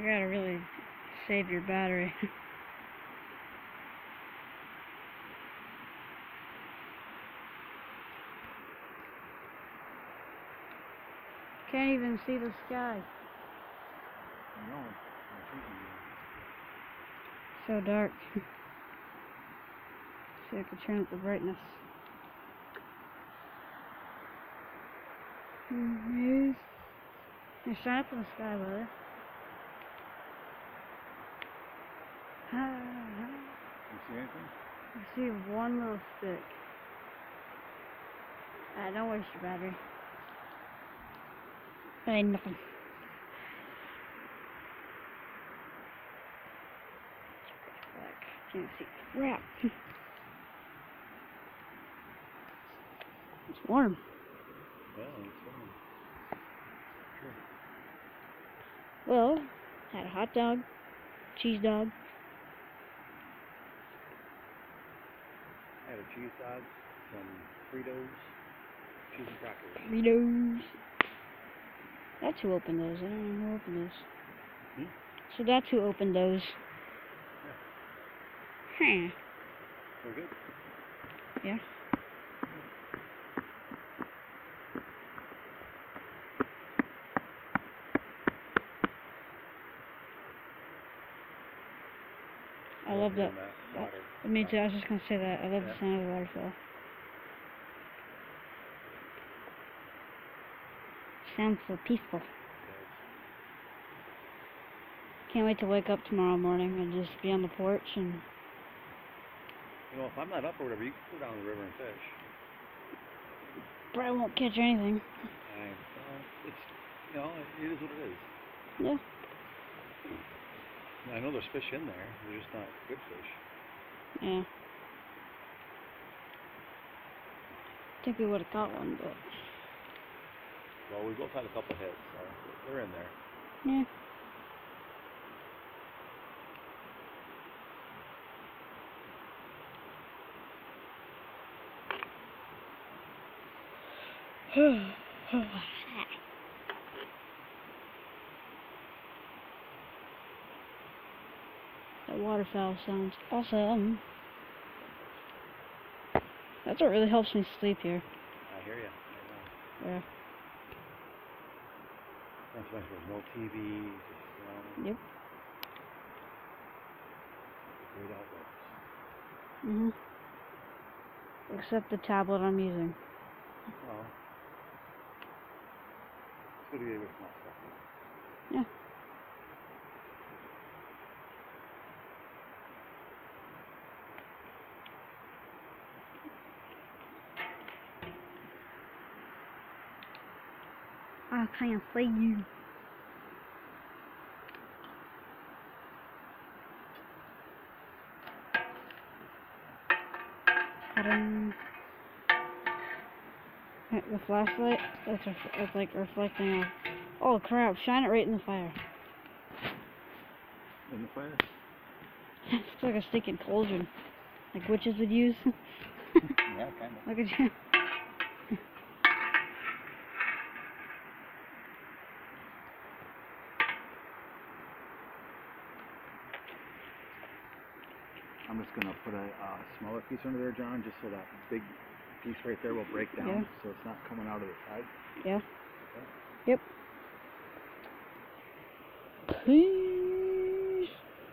You gotta really save your battery. Can't even see the sky. No. So dark. See if I can turn up the brightness. Mm-hmm. Hey, shine up in the sky, brother. Ah, You see anything? I see one little stick. Ah, don't waste your battery. That ain't nothing. Can't see. Crap. It's warm. Yeah, it's fine. Well, had a hot dog, cheese dog, I had a cheese dog, some Fritos, cheese and crackers. Fritos. That's who opened those. I don't know who opened those. Hmm? So that's who opened those. Huh. We're good. Yeah. I love that. Me too. I was just gonna say that. I love Yeah. the sound of the waterfall. Sounds so peaceful. Can't wait to wake up tomorrow morning and just be on the porch and You know, if I'm not up or whatever, you can go down the river and fish. probably won't catch anything. I, it's, you know, it is what it is. Yeah. I know there's fish in there. They're just not good fish. Yeah. think we would have caught one, but Well, we both had a couple hits, so they're in there. yeah. That waterfowl sounds awesome. That's what really helps me sleep here. I hear you. I. Yeah. That's why there's no TV. You know, Yep. great outlet. Mhm. Except the tablet I'm using. Well, it's good to be away from that stuff. Yeah. I can't see you. The flashlight, it's, it's like reflecting off. Oh crap, shine it right in the fire. In the fire? It's like a stinking cauldron. Like witches would use. yeah, kind of. Look at you. I'm just gonna put a uh, smaller piece under there, John, just so that big piece right there will break down, Yeah. so it's not coming out of the side. Yeah. Yep. Peace.